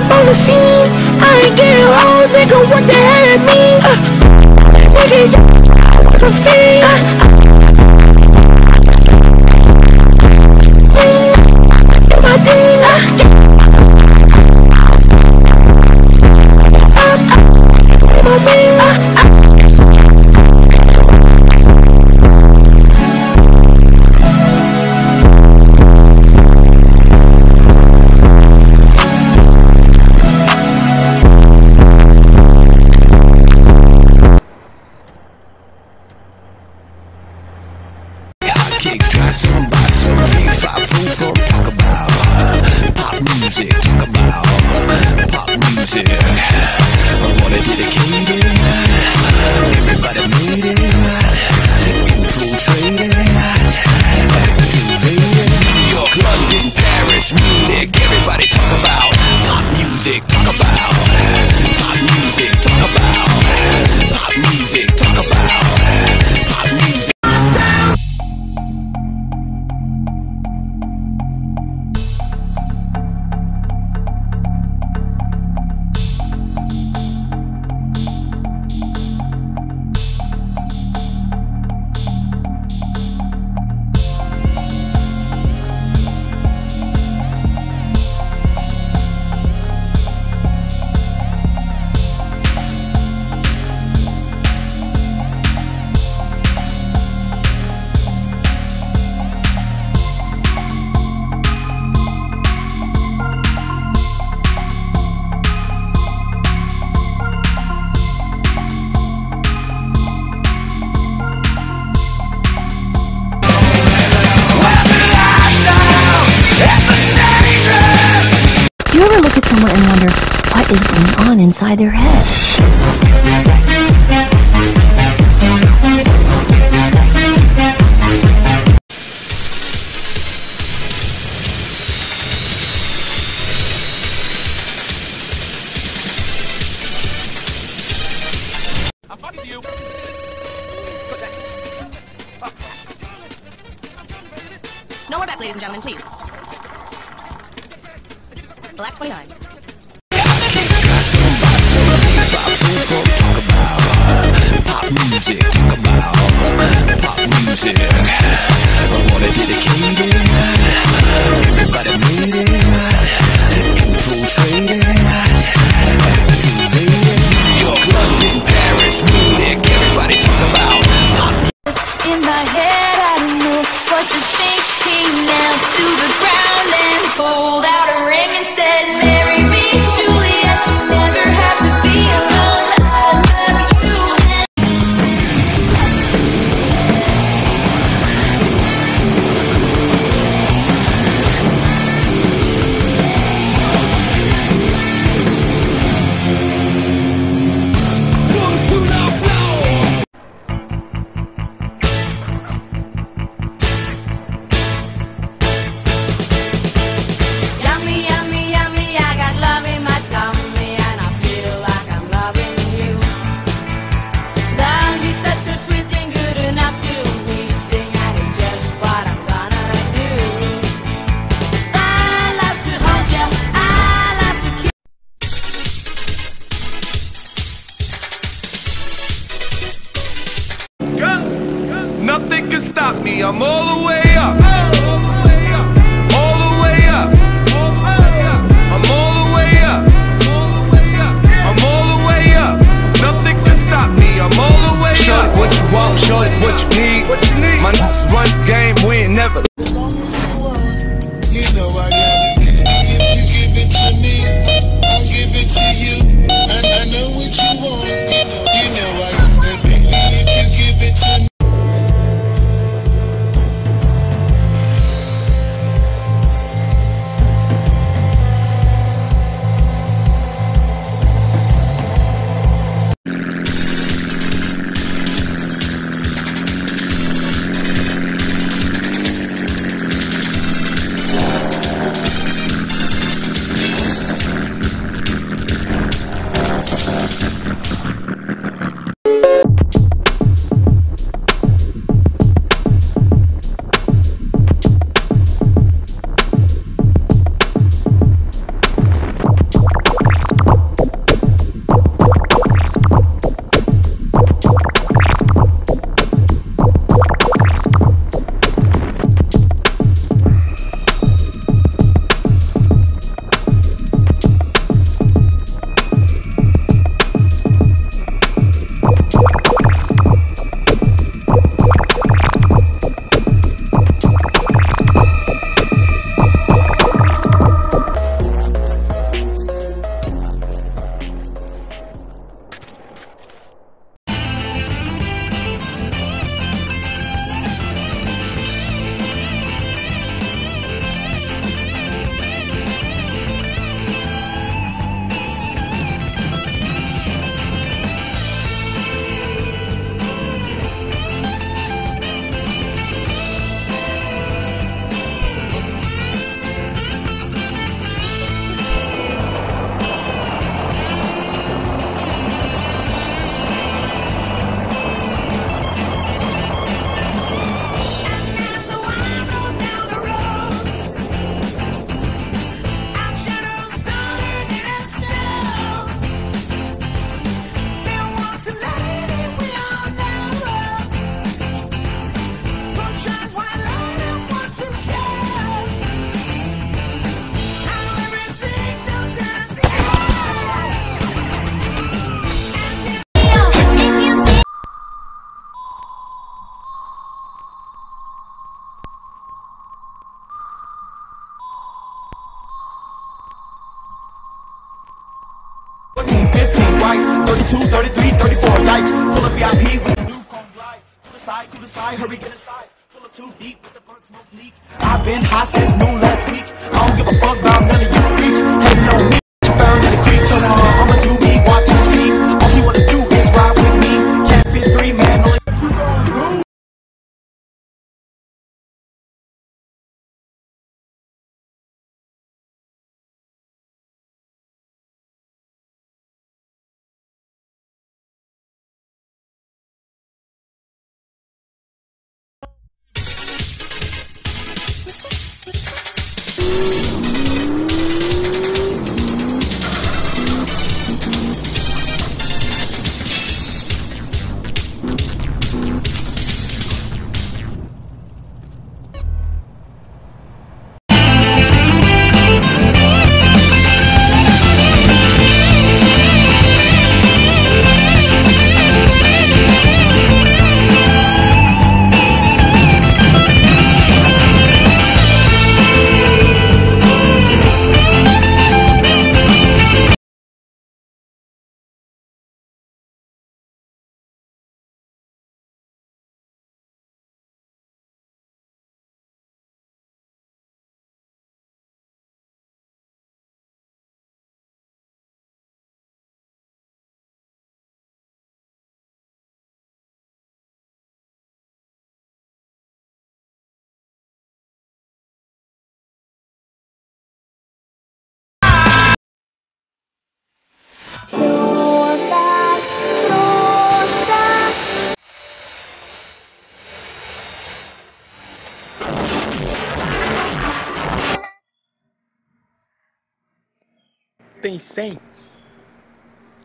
up on the scene. I ain't getting old, nigga. What the hell it mean? Uh, nigga, the tick tock. is going on inside their head. No more back, ladies and gentlemen, please. Black 29. my head. nothing can stop me, I'm all the way up. All the way up. I'm all the way up. I'm all the way up. Nothing can stop me, I'm all the way up. Show what you want, show what you need. My niggas run game, we ain't never VIP with the new chrome glide. To the side, to the side, hurry, get too deep with the smoke leak. I've been hot since noon Tem 100.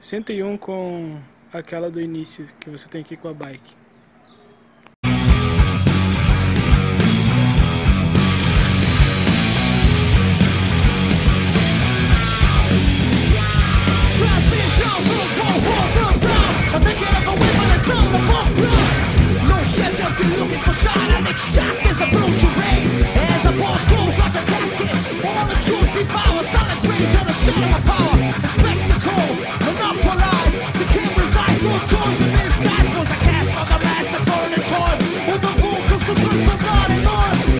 101 com aquela do início que você tem ir com a bike.